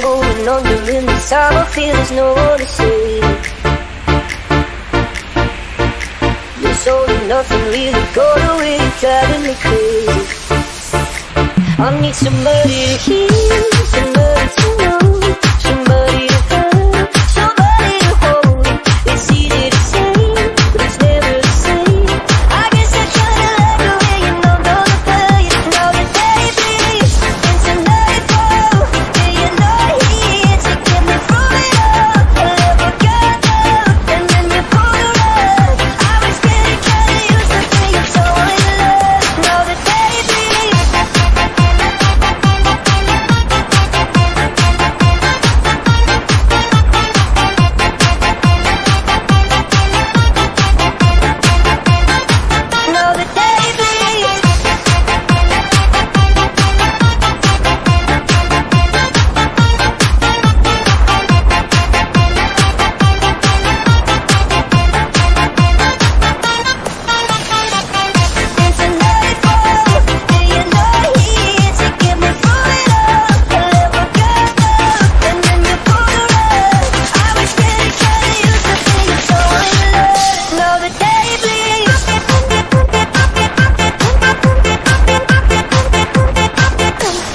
Going under in this I will feel there's no one to save Yes, all or nothing really got away, you're driving me crazy I need somebody to hear, somebody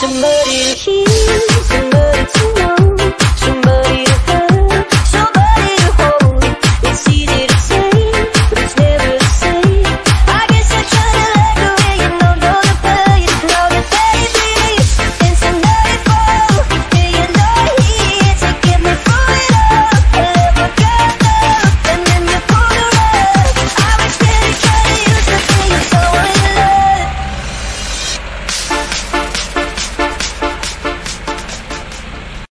somebody. here.